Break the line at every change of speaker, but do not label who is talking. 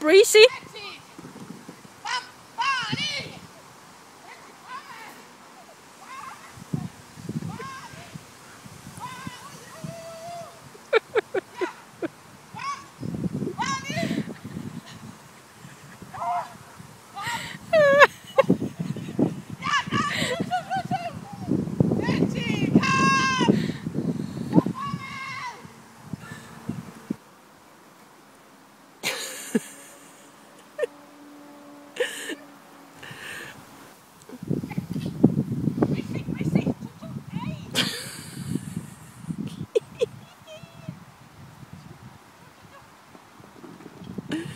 Breezy.
Yeah.